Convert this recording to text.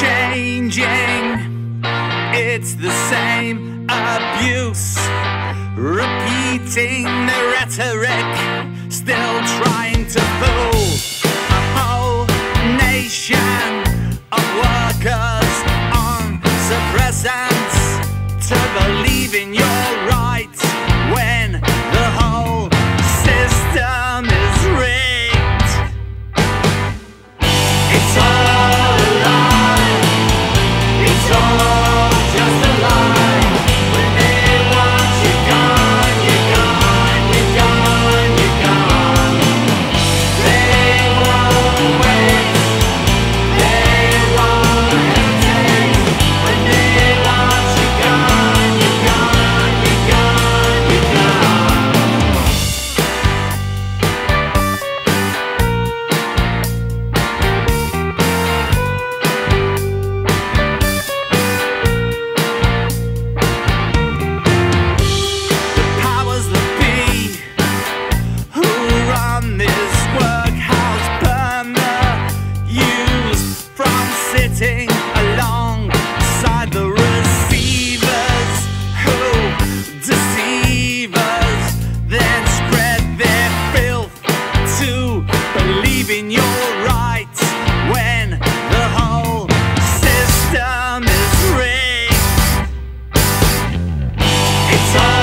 changing. It's the same abuse, repeating the rhetoric, still trying to fool. sitting alongside the receivers who deceive us, then spread their filth to believe in your rights when the whole system is rigged. It's all.